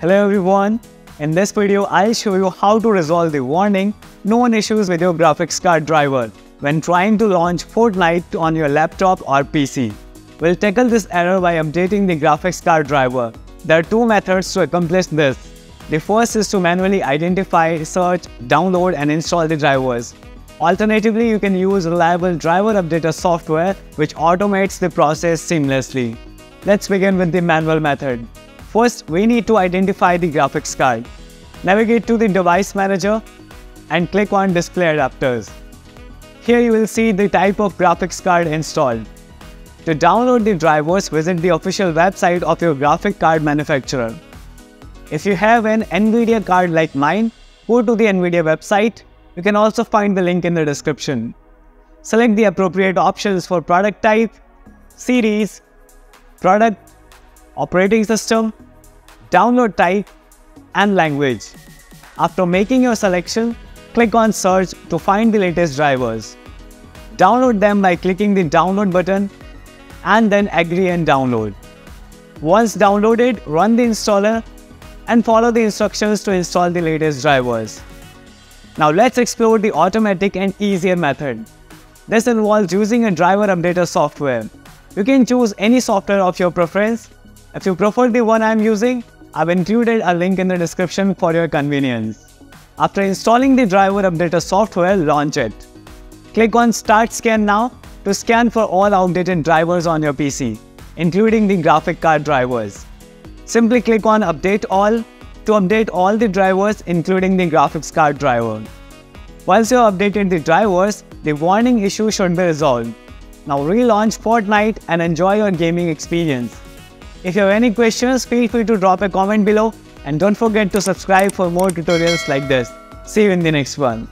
Hello everyone, in this video I'll show you how to resolve the warning known issues with your graphics card driver when trying to launch Fortnite on your laptop or PC. We'll tackle this error by updating the graphics card driver. There are two methods to accomplish this. The first is to manually identify, search, download and install the drivers. Alternatively, you can use reliable driver updater software which automates the process seamlessly. Let's begin with the manual method. First, we need to identify the graphics card. Navigate to the device manager and click on display adapters. Here you will see the type of graphics card installed. To download the drivers, visit the official website of your graphic card manufacturer. If you have an NVIDIA card like mine, go to the NVIDIA website. You can also find the link in the description. Select the appropriate options for product type, series, product operating system, download type, and language. After making your selection, click on search to find the latest drivers. Download them by clicking the download button and then agree and download. Once downloaded, run the installer and follow the instructions to install the latest drivers. Now let's explore the automatic and easier method. This involves using a driver updater software. You can choose any software of your preference if you prefer the one I am using, I've included a link in the description for your convenience. After installing the driver updater software, launch it. Click on Start Scan now to scan for all outdated drivers on your PC, including the graphic card drivers. Simply click on Update All to update all the drivers including the graphics card driver. Once you have updated the drivers, the warning issue should be resolved. Now relaunch Fortnite and enjoy your gaming experience. If you have any questions, feel free to drop a comment below and don't forget to subscribe for more tutorials like this. See you in the next one.